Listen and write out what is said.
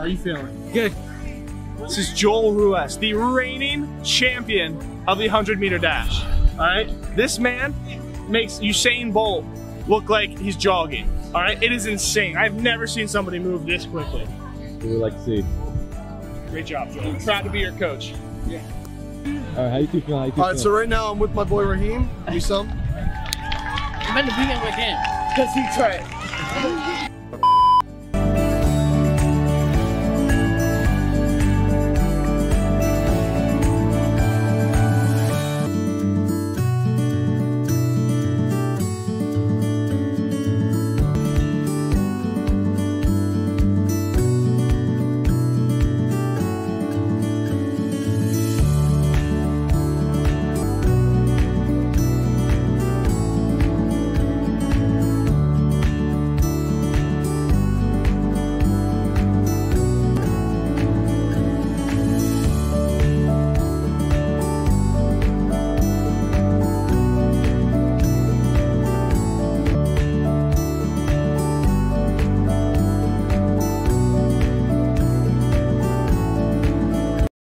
How you feeling? Good. This is Joel Ruiz, the reigning champion of the 100 meter dash. All right, this man makes Usain Bolt look like he's jogging. All right, it is insane. I've never seen somebody move this quickly. We would like to see. Great job, Joel. I'm proud to be your coach. Yeah. All right, how you two feeling? All right, so right now I'm with my boy Raheem. You some. I'm meant to be in him Cause he tried.